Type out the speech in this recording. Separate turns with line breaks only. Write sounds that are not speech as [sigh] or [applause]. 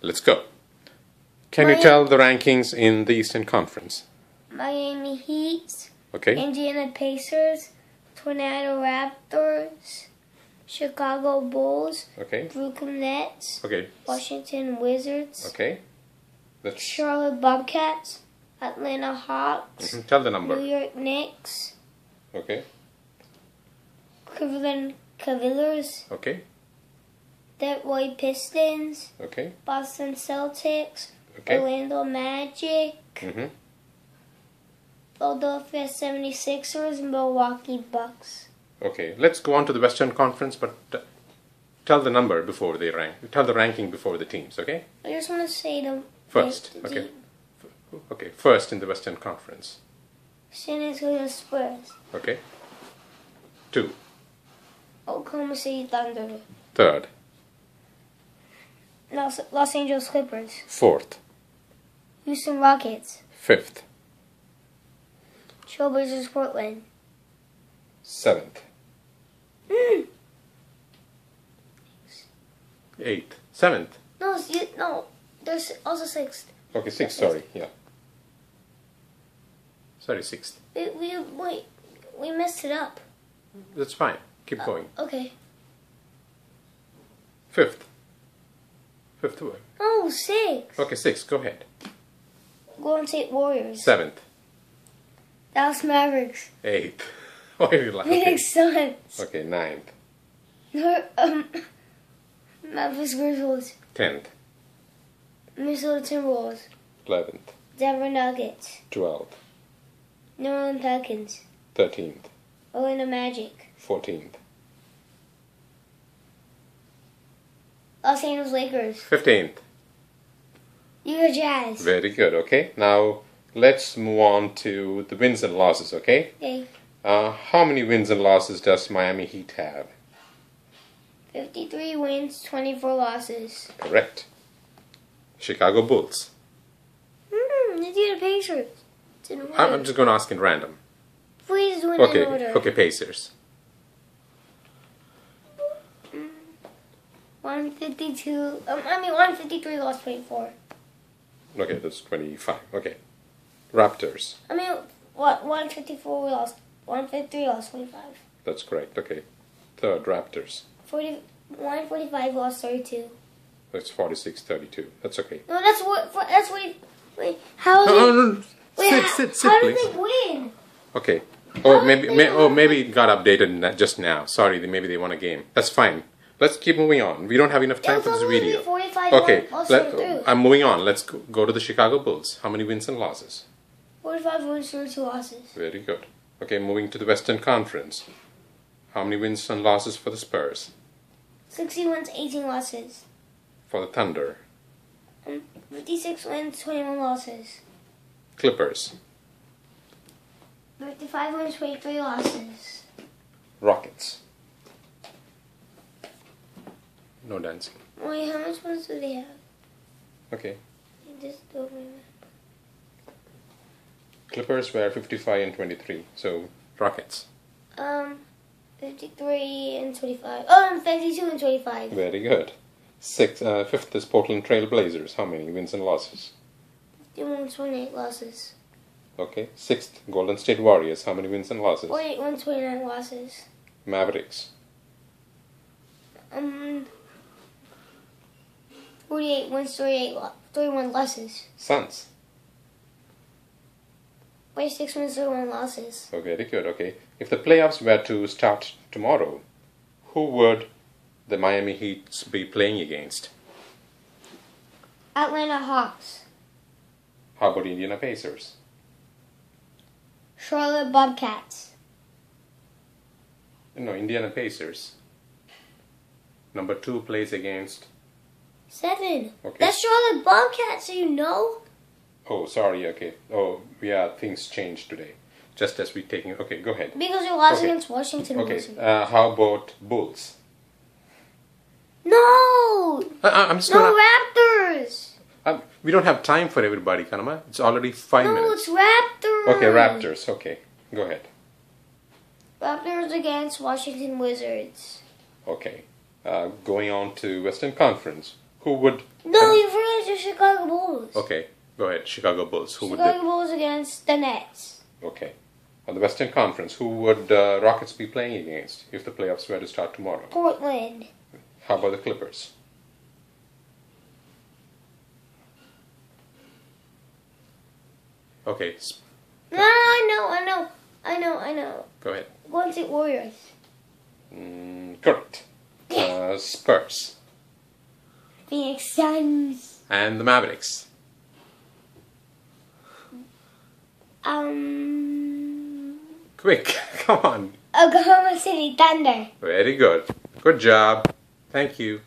Let's go. Can you tell the rankings in the Eastern Conference?
Miami Heat,
Okay.
Indiana Pacers, Toronto Raptors, Chicago Bulls,
Okay.
Brooklyn Nets,
Okay.
Washington Wizards,
Okay. Let's
Charlotte Bobcats, Atlanta Hawks,
Mhm. tell the number. New.
York Knicks,
Okay.
Cleveland Cavaliers,
Okay.
Detroit Pistons,
Okay.
Boston Celtics,
Okay.
Orlando Magic,
hmm
Philadelphia 76ers, Milwaukee Bucks.
Okay. Let's go on to the Western Conference, but t- tell the number before they rank. Tell the ranking before the teams. Okay.
I just want to say them
First,
the
okay. Okay. First in the Western Conference.
San Antonio Spurs,
Okay. Two.
Oklahoma City Thunder,
Third.
Los, Los Angeles Clippers,
Fourth.
Houston Rockets,
Fifth.
Trailblazers Portland.
Seventh.
Mm.
Eighth. Seventh.
No, you, no, there's also sixth.
Okay. Sixth. Sorry. Yeah. Sorry. Sixth.
We, we wait, we messed it up.
That's fine. Keep going.
Okay.
Fifth. Fifth word.
Oh, six.
Okay. six. Go ahead.
Golden State Warriors,
Seventh.
Dallas Mavericks,
Eighth. [laughs] Why are you laughing?
Phoenix Suns,
Okay. Ninth.
No, um, Memphis Grizzlies,
Tenth.
Minnesota Timberwolves,
Eleventh.
Denver Nuggets,
Twelfth.
New Orleans Pelicans,
Thirteenth.
Orlando Magic,
Fourteenth.
Los Angeles Lakers,
Fifteenth.
Utah Jazz.
Very good. Okay. Now let's move on to the wins and losses. Okay.
Okay,
Uh, how many wins and losses does Miami Heat have?
53 wins, 24 losses.
Correct. Chicago Bulls.
Hmm, Indiana Pacers. Didn't win.
I'm I'm just going to ask in random.
Please do it
Okay.
in order.
Okay. Pacers.
152. Um, I mean, 153 lost 24.
Okay, that's twenty-five. Okay. Raptors.
I mean, what? 154 we lost. 153 lost 25.
That's correct. Okay. Third, Raptors.
40, 145 lost 32.
That's 46-32. That's okay.
No, that's what. For, that's what. Wait, how is
No, no, no.
Wait,
Sit,
how,
sit, sit,
how
please.
did they win?
Okay. Oh,
How
maybe, may,
they
oh, maybe it got updated just now. Sorry, maybe they won a game. That's fine. Let's keep moving on. We don't have enough time for this video.
45
Okay, let, I'm moving on. Let's go, go to the Chicago Bulls. How many wins and losses?
45 wins, 32 losses.
Very good. Okay, moving to the Western Conference. How many wins and losses for the Spurs?
60 wins, 18 losses.
For the Thunder?
Um, 56 wins, 21 losses.
Clippers?
55 wins, 23 losses.
Rockets? No dancing.
Wait, how much wins do they have?
Okay.
I just don't remember.
Clippers were 55 and 23. So, Rockets.
Um, 53 and 25. Oh, and 52 and 25.
Very good. Sixth, uh, fifth is Portland Trail Blazers. How many wins and losses?
51 28 losses.
Okay. Sixth, Golden State Warriors. How many wins and losses?
48 wins, 29 losses.
Mavericks.
Um, 48 wins, 38 lo- 31 losses.
Suns.
46 wins, 31 losses.
Oh, very good. Okay. If the playoffs were to start tomorrow, who would the Miami Heat be playing against?
Atlanta Hawks.
How about Indiana Pacers?
Charlotte Bobcats.
No, Indiana Pacers. Number two plays against.
Seven.
Okay.
That's Charlotte Bobcats, so you know?
Oh, sorry. Okay. Oh, yeah. Things changed today. Just as we taking. Okay, go ahead.
Because you lost
Okay.
against Washington.
Okay. Uh, how about Bulls?
No!
Uh, I'm just
No
gonna.
Raptors!
Um, we don't have time for everybody, Kanama. It's already five
No,
minutes.
it's Raptors!
Okay, Raptors. Okay, go ahead.
Raptors against Washington Wizards.
Okay. Uh, going on to Western Conference. Who would
No, you forgot the Chicago Bulls.
Okay, go ahead. Chicago Bulls. Who would
Chicago Bulls against the Nets.
Okay. On the Western Conference, who would uh, Rockets be playing against if the playoffs were to start tomorrow?
Portland.
How about the Clippers? Okay,
No, I know, I know, I know, I know.
go ahead.
Golden State Warriors.
Mm, correct. Uh, Spurs
Phoenix Suns.
and the Mavericks.
Um,
Quick, [laughs] come on.
Oklahoma City Thunder.
Very good. Good job. Thank you.